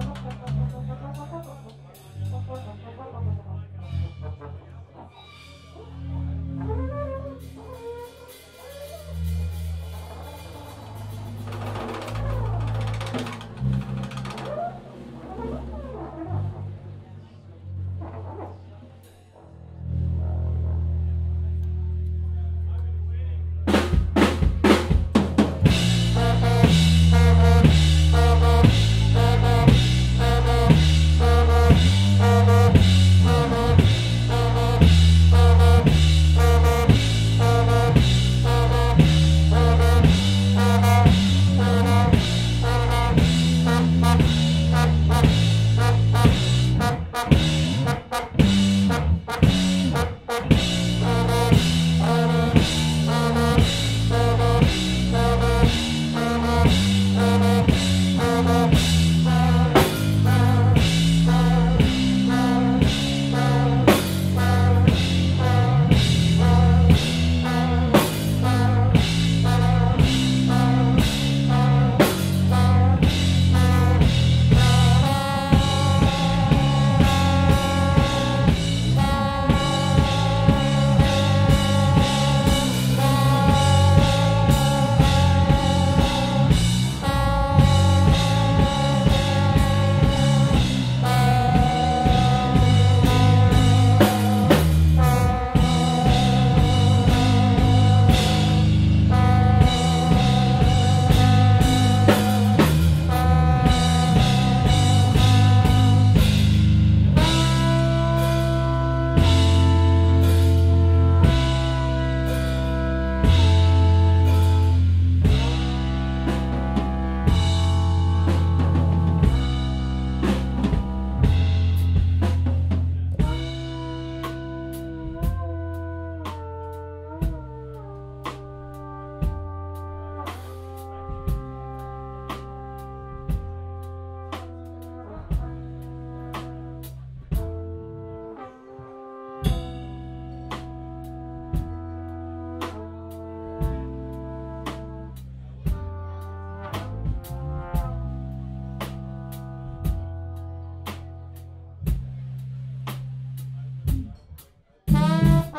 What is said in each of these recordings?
Thank you.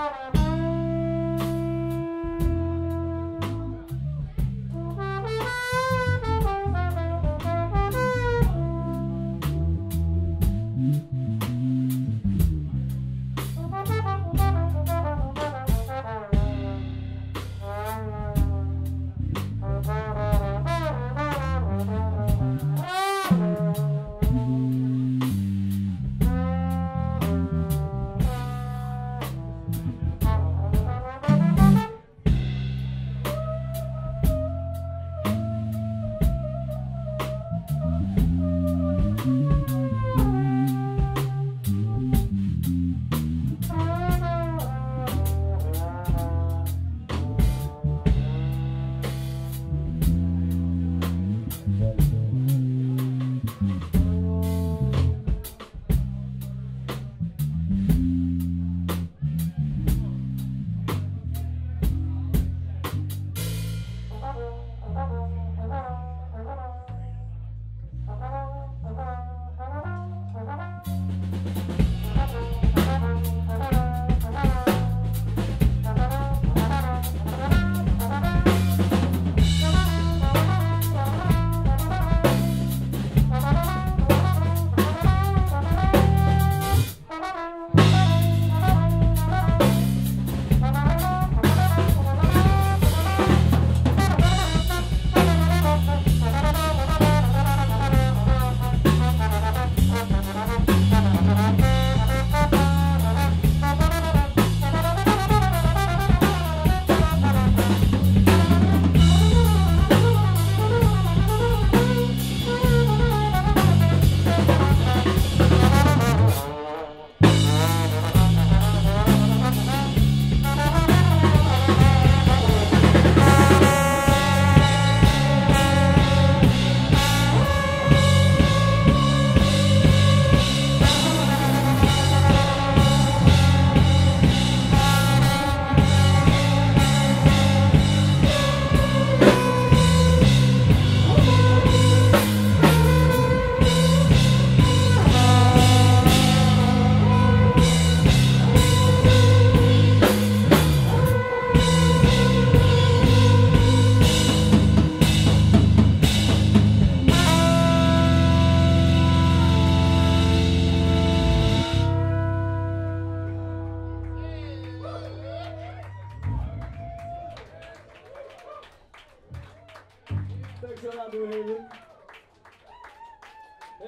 Bye-bye.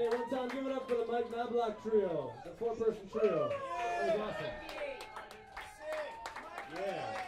Hey, one time, give it up for the Mike Mablock trio, the four-person trio. That was awesome. Yeah.